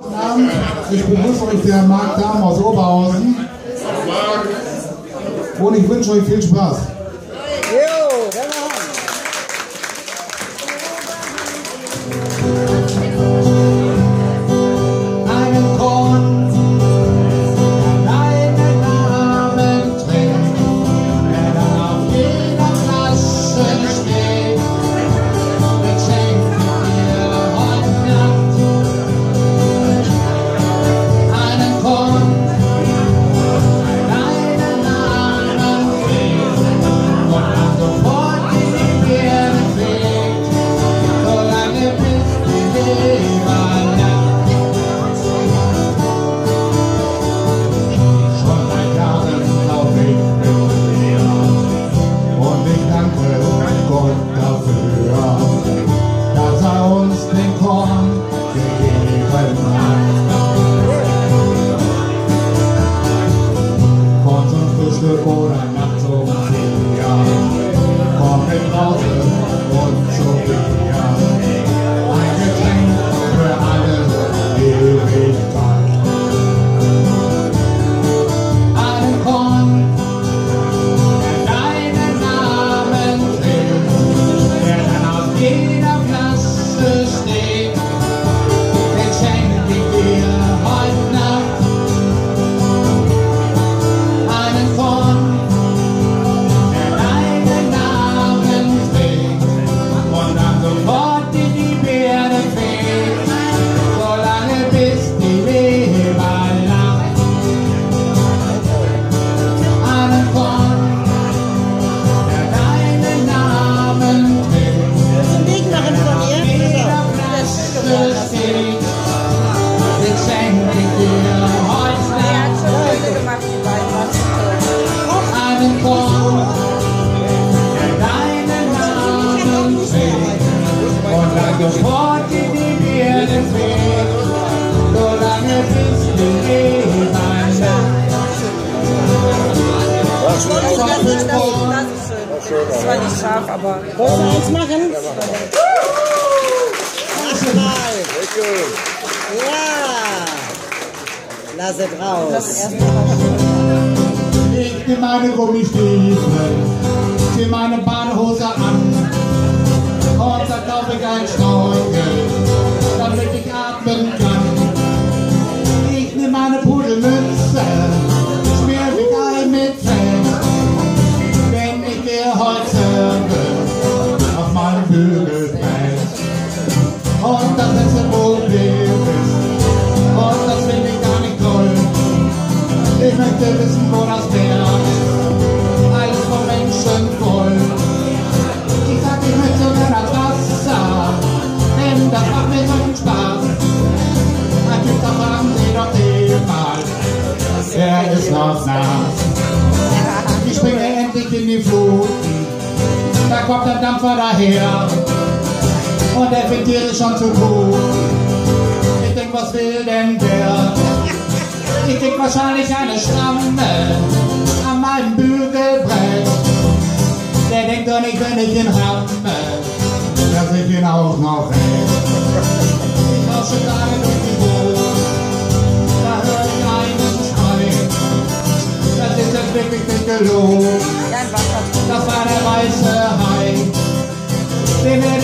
Guten Abend, ich begrüße euch der Marc Dahm aus Oberhausen und ich wünsche euch viel Spaß. ich wollte nicht ganz anders. Dankeschön. Das war nicht scharf, aber. Wollen wir eins machen? National! Ja! Lass es raus. Ich nehme meine Gummistiefel, zieh meine Badehose an und da glaube ich ein Streu. Minuten, da kommt der Dampfer daher und der fängt tierisch schon zu gut. Ich denk, was will denn der? Ich denk wahrscheinlich eine Schramme an meinem Bügelbrett. Der denkt doch nicht, wenn ich ihn ramme, dass ich ihn auch noch hält. Ich lausche gerade durch die Wohnung. dick, dick, dicke Das war der weiße Hai, den er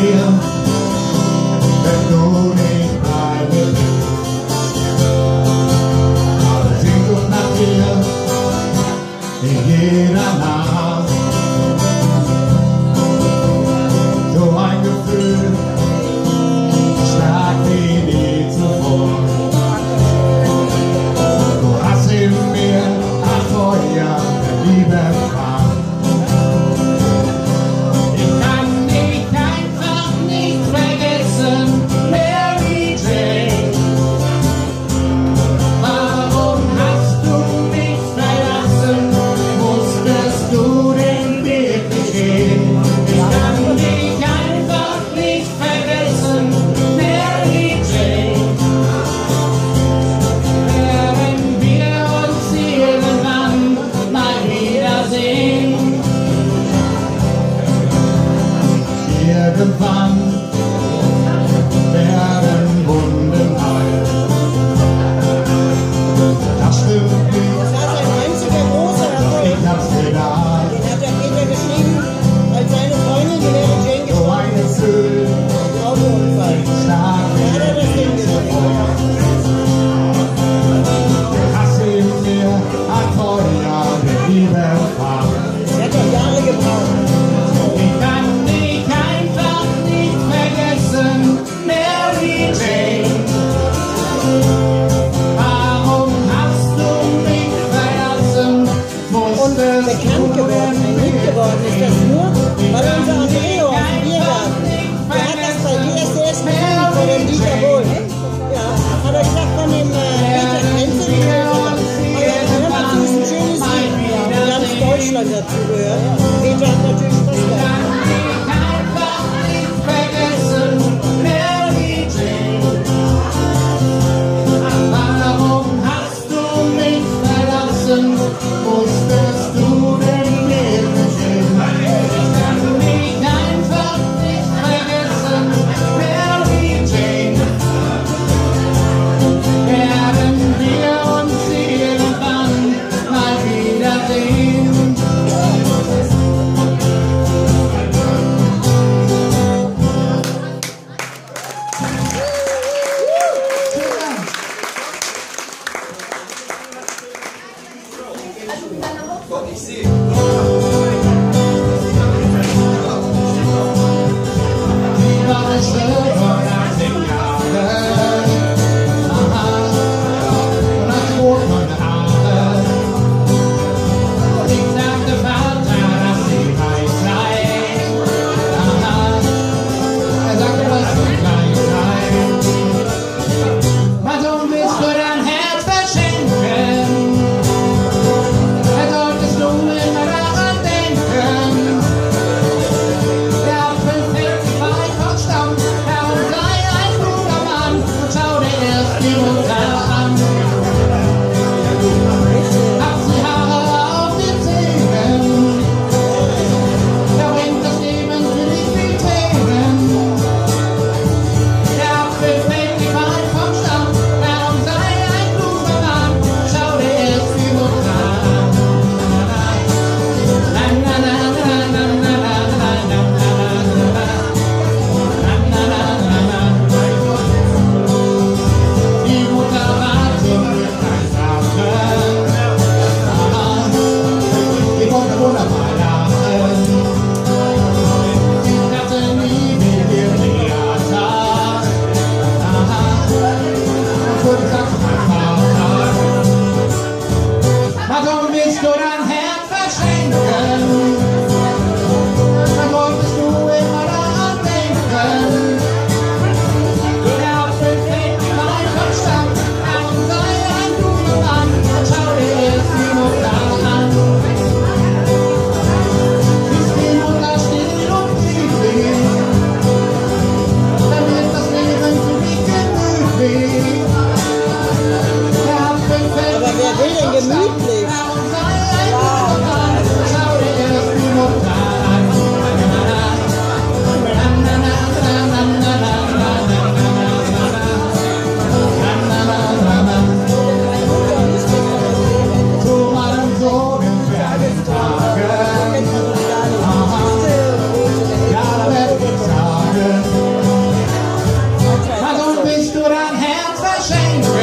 feel. I'm not sure. same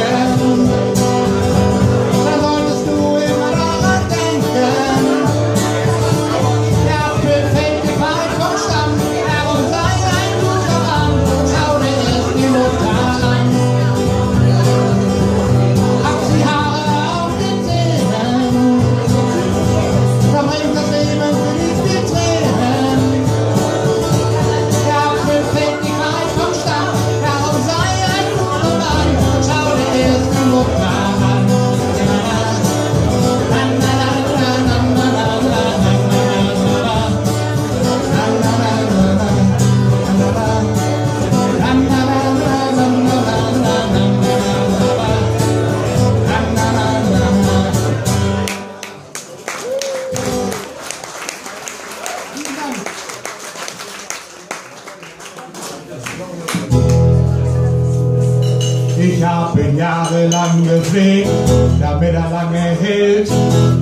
damit er lange hält.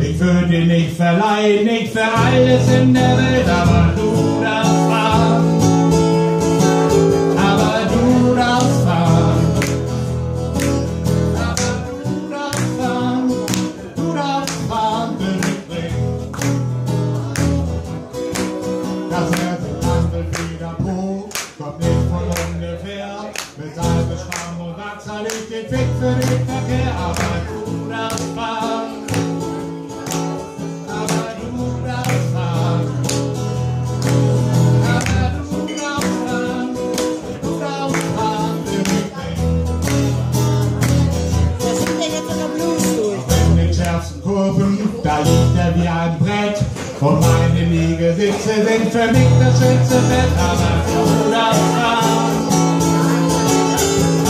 Ich würde ihn nicht verleihen, nicht für alles in der Welt, aber sind für mich das schönste Bett. Aber du darfst fahren.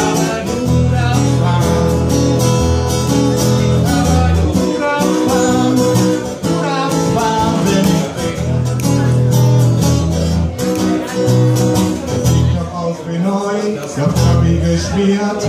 Aber du darfst fahren. Aber du darfst fahren. Du darfst fahren, wenn ich will. Sieht doch aus wie neu, doch Chubby geschmiert.